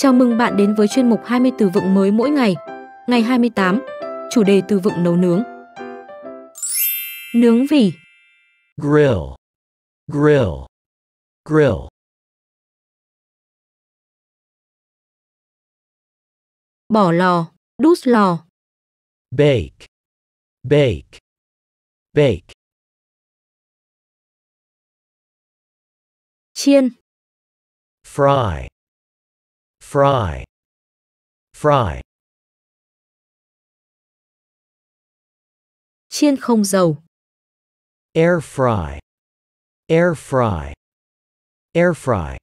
Chào mừng bạn đến với chuyên mục 20 từ vựng mới mỗi ngày. Ngày 28, chủ đề từ vựng nấu nướng. Nướng vỉ, grill, grill, grill, bỏ lò, đút lò, bake, bake, bake, chiên, fry, fry, fry, chiên không dầu, air fry, air fry, air fry,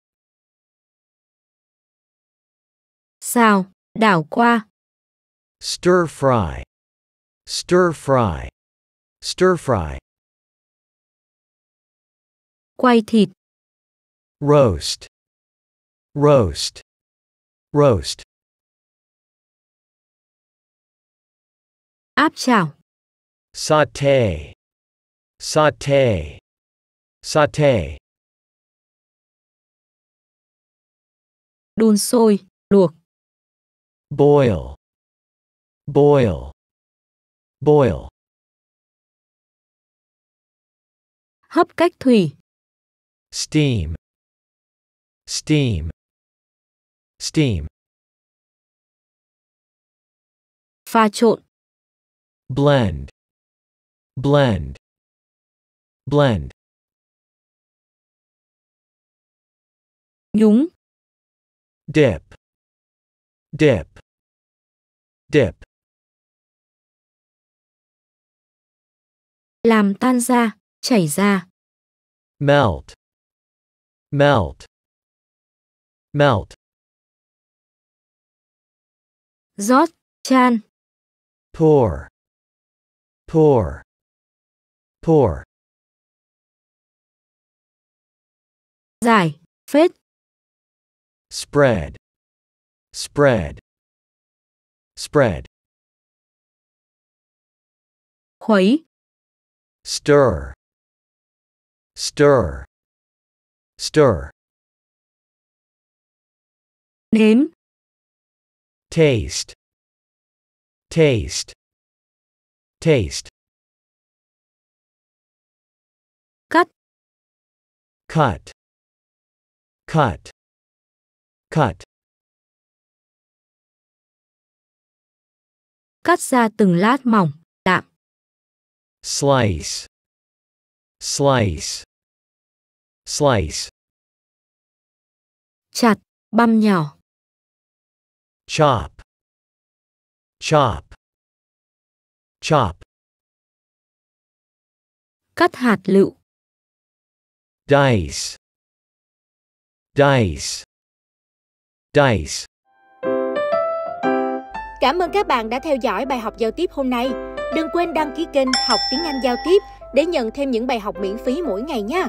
xào, đảo qua, stir fry, stir fry, stir fry, quay thịt, roast, roast, roast, áp chảo, saute, saute, saute, đun sôi, luộc, boil, boil, boil, hấp cách thủy, steam, steam, steam, pha trộn, blend, blend, blend, nhúng, dip, dip, dip, làm tan ra, chảy ra, melt, melt, melt, rót, chan, pour, pour, pour, giải, phết, spread, spread, spread, khuấy, stir, stir, stir, nếm, taste, taste, taste, cắt, cut, cut, cut, cắt ra từng lát mỏng, đạm, slice, slice, slice, chặt, băm nhỏ, chop, chop, chop, cắt hạt lựu, dice, dice, dice. Cảm ơn các bạn đã theo dõi bài học giao tiếp hôm nay. Đừng quên đăng ký kênh Học tiếng Anh giao tiếp để nhận thêm những bài học miễn phí mỗi ngày nha.